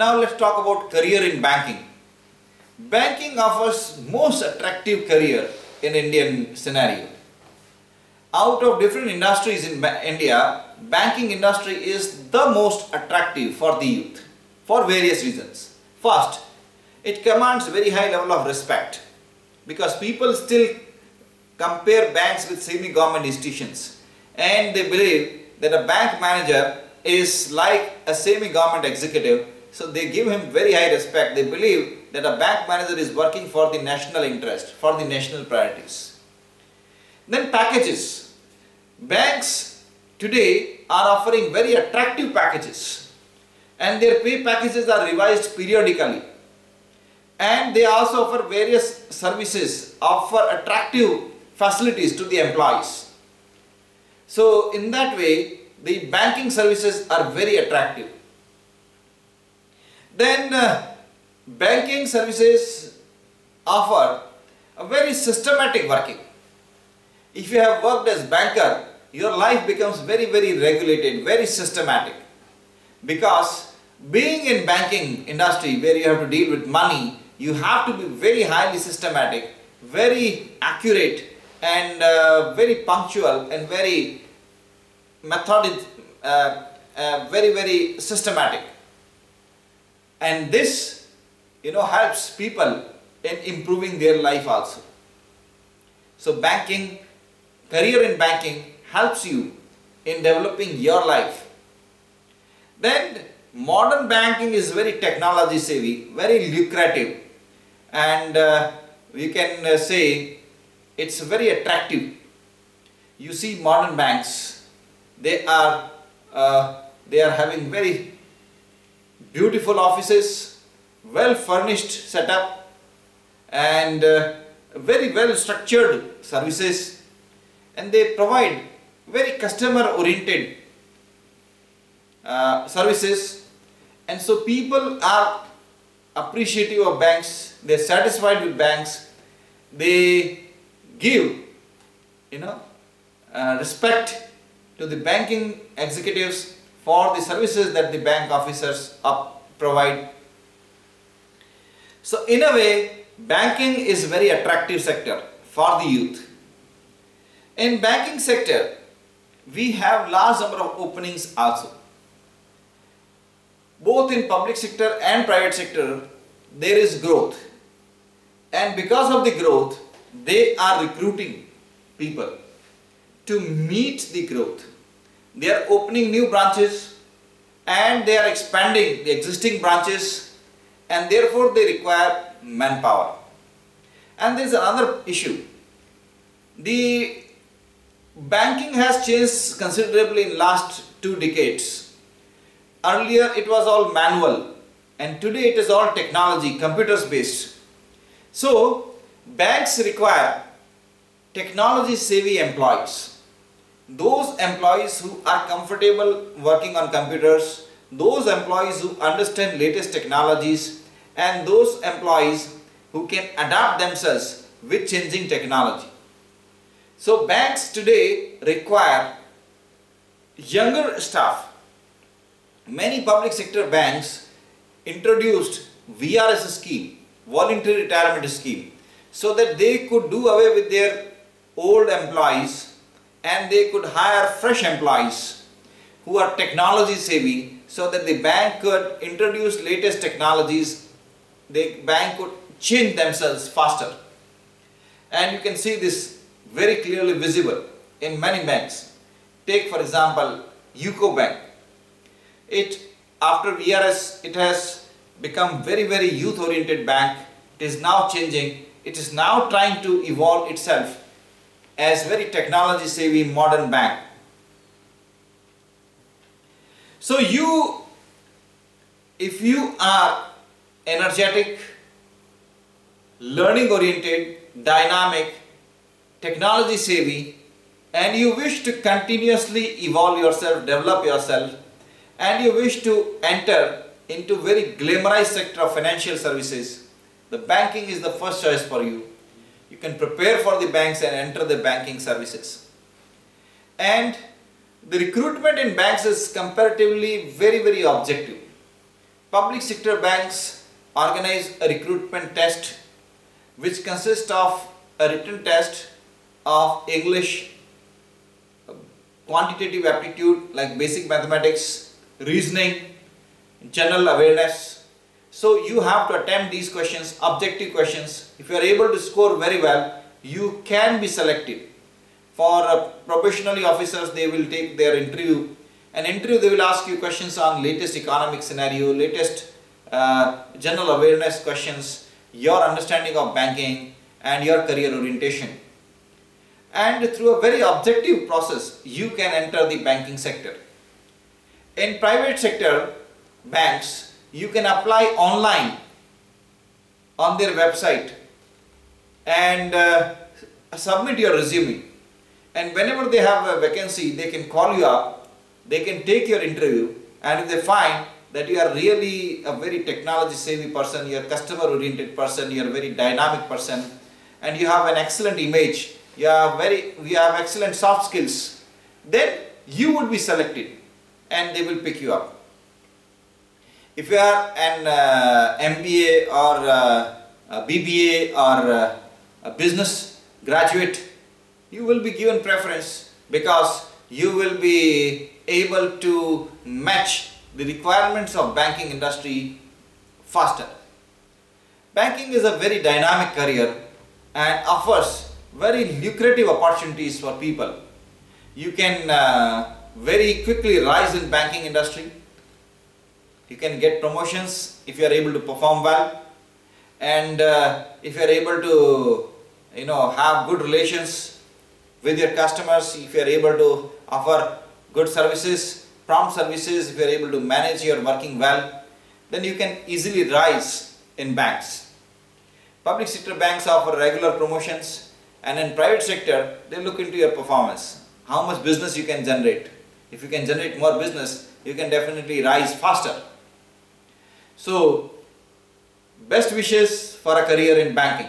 Now let's talk about career in banking. Banking offers most attractive career in Indian scenario. Out of different industries in India, banking industry is the most attractive for the youth for various reasons. First, it commands very high level of respect because people still compare banks with semi-government institutions and they believe that a bank manager is like a semi-government executive so they give him very high respect. They believe that a bank manager is working for the national interest, for the national priorities. Then packages. Banks today are offering very attractive packages and their pay packages are revised periodically and they also offer various services, offer attractive facilities to the employees. So in that way, the banking services are very attractive. Then uh, banking services offer a very systematic working. If you have worked as banker, your life becomes very very regulated, very systematic. Because being in banking industry where you have to deal with money, you have to be very highly systematic, very accurate and uh, very punctual and very methodic, uh, uh, very very systematic and this you know helps people in improving their life also. So banking career in banking helps you in developing your life. Then modern banking is very technology savvy very lucrative. And uh, we can uh, say it's very attractive. You see modern banks they are uh, they are having very beautiful offices, well furnished setup and uh, very well structured services. And they provide very customer oriented uh, services. And so people are appreciative of banks, they are satisfied with banks, they give you know uh, respect to the banking executives for the services that the bank officers provide. So in a way, banking is a very attractive sector for the youth. In banking sector, we have large number of openings also. Both in public sector and private sector, there is growth. And because of the growth, they are recruiting people to meet the growth. They are opening new branches and they are expanding the existing branches and therefore they require manpower. And there is another issue. The banking has changed considerably in last two decades. Earlier it was all manual and today it is all technology, computers based. So banks require technology savvy employees those employees who are comfortable working on computers, those employees who understand latest technologies and those employees who can adapt themselves with changing technology. So banks today require younger staff. Many public sector banks introduced VRS scheme, voluntary retirement scheme, so that they could do away with their old employees and they could hire fresh employees who are technology savvy so that the bank could introduce latest technologies. The bank could change themselves faster. And you can see this very clearly visible in many banks. Take for example UCO Bank. It after VRS it has become very very youth oriented bank. It is now changing. It is now trying to evolve itself as very technology savvy modern bank. So you, if you are energetic, learning oriented, dynamic, technology savvy and you wish to continuously evolve yourself, develop yourself and you wish to enter into very glamorized sector of financial services, the banking is the first choice for you you can prepare for the banks and enter the banking services. And the recruitment in banks is comparatively very very objective. public sector banks organize a recruitment test which consists of a written test of English, quantitative aptitude like basic mathematics, reasoning, general awareness. So you have to attempt these questions, objective questions. If you are able to score very well, you can be selected. For uh, probationary officers, they will take their interview. An interview, they will ask you questions on latest economic scenario, latest uh, general awareness questions, your understanding of banking and your career orientation. And through a very objective process, you can enter the banking sector. In private sector banks, you can apply online on their website and uh, submit your resume. And whenever they have a vacancy, they can call you up, they can take your interview, and if they find that you are really a very technology savvy person, you are customer oriented person, you are a very dynamic person, and you have an excellent image, you have very you have excellent soft skills, then you would be selected and they will pick you up. If you are an uh, MBA or uh, BBA or uh, a business graduate, you will be given preference because you will be able to match the requirements of banking industry faster. Banking is a very dynamic career and offers very lucrative opportunities for people. You can uh, very quickly rise in banking industry. You can get promotions if you are able to perform well and uh, if you are able to you know have good relations with your customers, if you are able to offer good services, prompt services, if you are able to manage your working well, then you can easily rise in banks. Public sector banks offer regular promotions and in private sector, they look into your performance. How much business you can generate. If you can generate more business, you can definitely rise faster. So, best wishes for a career in banking.